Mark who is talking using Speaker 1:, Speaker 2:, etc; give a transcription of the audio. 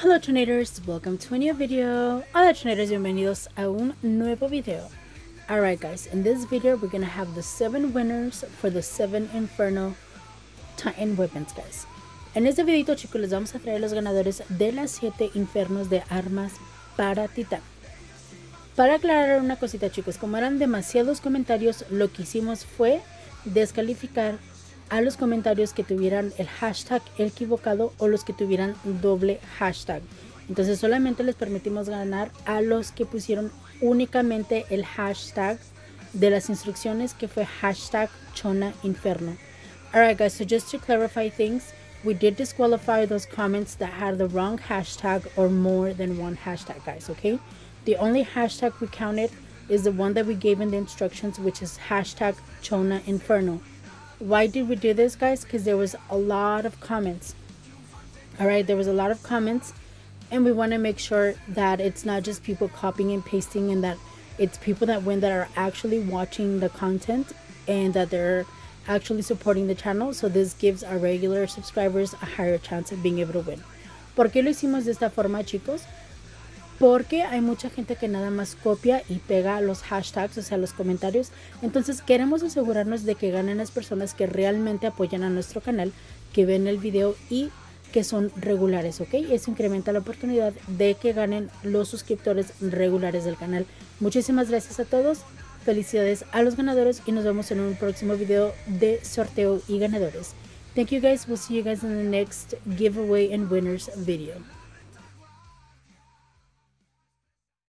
Speaker 1: Hello Trinators, welcome to a new video. Hola Trinators, bienvenidos a un nuevo video. Alright guys, in this video we're gonna have the 7 winners for the 7 Inferno Titan Weapons guys. En este videito chicos les vamos a traer los ganadores de las 7 infernos de armas para Titán. Para aclarar una cosita chicos, como eran demasiados comentarios, lo que hicimos fue descalificar a los comentarios que tuvieran el hashtag equivocado o los que tuvieran doble hashtag. Entonces solamente les permitimos ganar a los que pusieron únicamente el hashtag de las instrucciones que fue hashtag Chona Inferno. Alright guys, so just to clarify things, we did disqualify those comments that had the wrong hashtag or more than one hashtag guys, okay? The only hashtag we counted is the one that we gave in the instructions, which is hashtag Chona Inferno. Why did we do this, guys? Because there was a lot of comments. All right, there was a lot of comments, and we want to make sure that it's not just people copying and pasting, and that it's people that win that are actually watching the content and that they're actually supporting the channel. So this gives our regular subscribers a higher chance of being able to win. ¿Por qué lo hicimos de esta forma, chicos? Porque hay mucha gente que nada más copia y pega los hashtags, o sea, los comentarios. Entonces queremos asegurarnos de que ganen las personas que realmente apoyan a nuestro canal, que ven el video y que son regulares, ¿ok? Eso incrementa la oportunidad de que ganen los suscriptores regulares del canal. Muchísimas gracias a todos, felicidades a los ganadores y nos vemos en un próximo video de sorteo y ganadores. Thank you guys, we'll see you guys in the next giveaway and winners video.